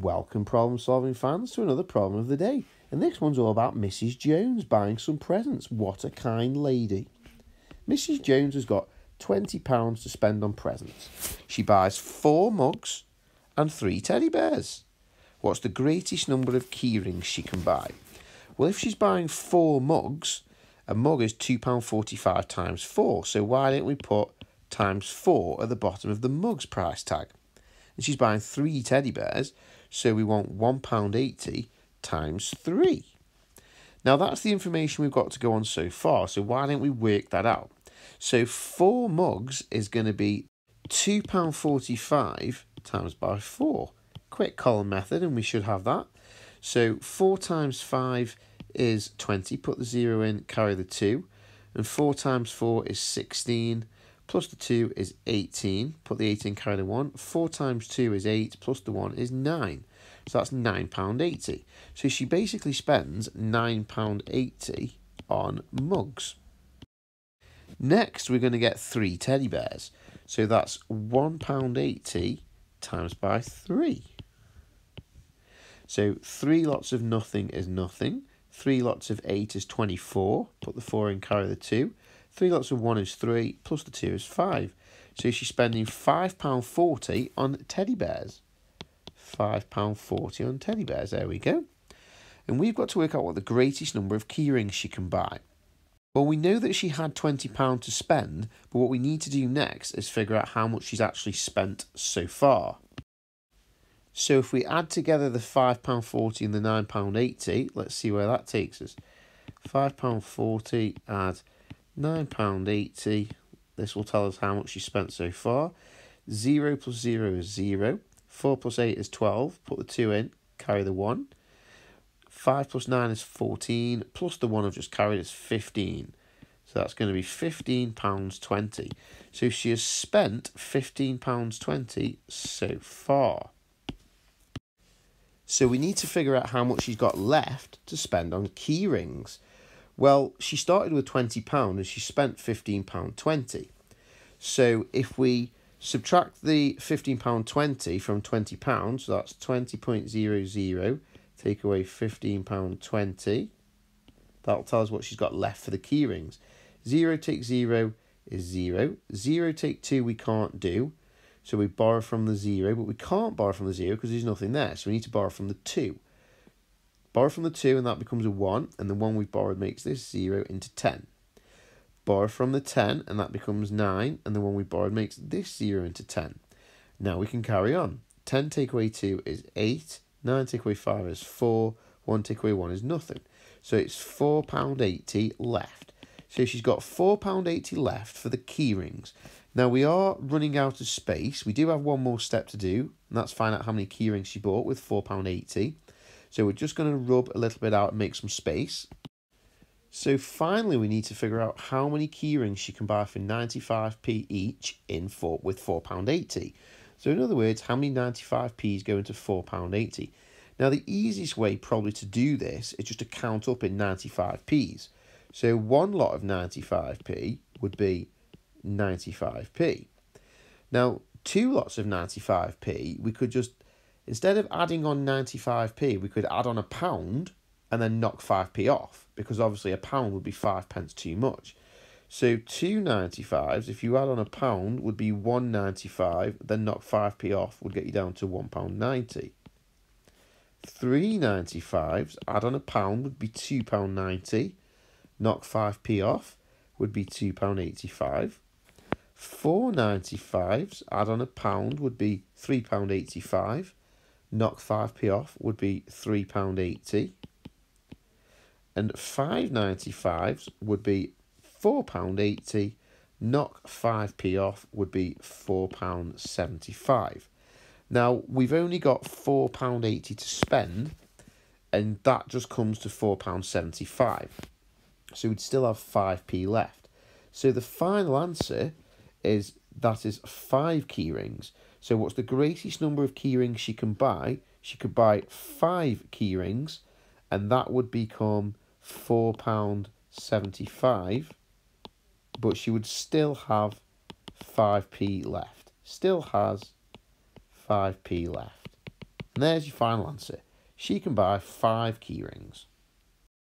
Welcome, problem solving fans, to another problem of the day. And this one's all about Mrs. Jones buying some presents. What a kind lady. Mrs. Jones has got £20 to spend on presents. She buys four mugs and three teddy bears. What's the greatest number of keyrings she can buy? Well, if she's buying four mugs, a mug is £2.45 times four. So why don't we put times four at the bottom of the mug's price tag? And she's buying three teddy bears, so we want £1.80 times 3. Now that's the information we've got to go on so far, so why don't we work that out? So 4 mugs is going to be £2.45 times by 4. Quick column method and we should have that. So 4 times 5 is 20, put the 0 in, carry the 2. And 4 times 4 is 16, plus the 2 is 18. Put the 18, carry the 1. 4 times 2 is 8, plus the 1 is 9. So that's £9.80. So she basically spends £9.80 on mugs. Next, we're going to get three teddy bears. So that's £1.80 times by 3. So 3 lots of nothing is nothing. 3 lots of 8 is 24. Put the 4 in, carry the 2. 3 lots of 1 is 3, plus the 2 is 5. So she's spending £5.40 on teddy bears. £5.40 on teddy bears, there we go. And we've got to work out what the greatest number of keyrings she can buy. Well, we know that she had £20 to spend, but what we need to do next is figure out how much she's actually spent so far. So if we add together the £5.40 and the £9.80, let's see where that takes us. £5.40 add £9.80. This will tell us how much she spent so far. 0 plus 0 is 0. 4 plus 8 is 12. Put the 2 in, carry the 1. 5 plus 9 is 14. Plus the 1 I've just carried is 15. So that's going to be £15.20. So she has spent £15.20 so far. So we need to figure out how much she's got left to spend on key rings. Well, she started with £20 and she spent £15.20. So if we subtract the £15.20 from £20, so that's 20.00, take away £15.20, that'll tell us what she's got left for the key rings. 0 take 0 is 0. 0 take 2 we can't do. So we borrow from the 0, but we can't borrow from the 0 because there's nothing there. So we need to borrow from the 2. Borrow from the 2 and that becomes a 1. And the 1 we've borrowed makes this 0 into 10. Borrow from the 10 and that becomes 9. And the 1 we borrowed makes this 0 into 10. Now we can carry on. 10 take away 2 is 8. 9 take away 5 is 4. 1 take away 1 is nothing. So it's £4.80 left. So she's got £4.80 left for the key rings. Now we are running out of space. We do have one more step to do, and that's find out how many keyrings she bought with £4.80. So we're just going to rub a little bit out and make some space. So finally we need to figure out how many keyrings she can buy for 95p each in four, with £4.80. So in other words, how many 95p's go into £4.80? Now the easiest way probably to do this is just to count up in 95p's. So one lot of 95p would be 95p. Now, two lots of 95p, we could just, instead of adding on 95p, we could add on a pound and then knock 5p off, because obviously a pound would be 5 pence too much. So 295s, if you add on a pound, would be 195, then knock 5p off would get you down to £1.90. Three 95s, add on a pound would be £2.90, knock 5p off would be £2.85. Four 95s, add on a pound, would be £3.85. Knock 5p off would be £3.80. And five 95s would be £4.80. Knock 5p off would be £4.75. Now, we've only got £4.80 to spend, and that just comes to £4.75. So we'd still have 5p left. So the final answer is that is five key rings. So what's the greatest number of key rings she can buy? She could buy five key rings, and that would become four pound seventy-five. But she would still have five p left. Still has five p left. And there's your final answer. She can buy five key rings.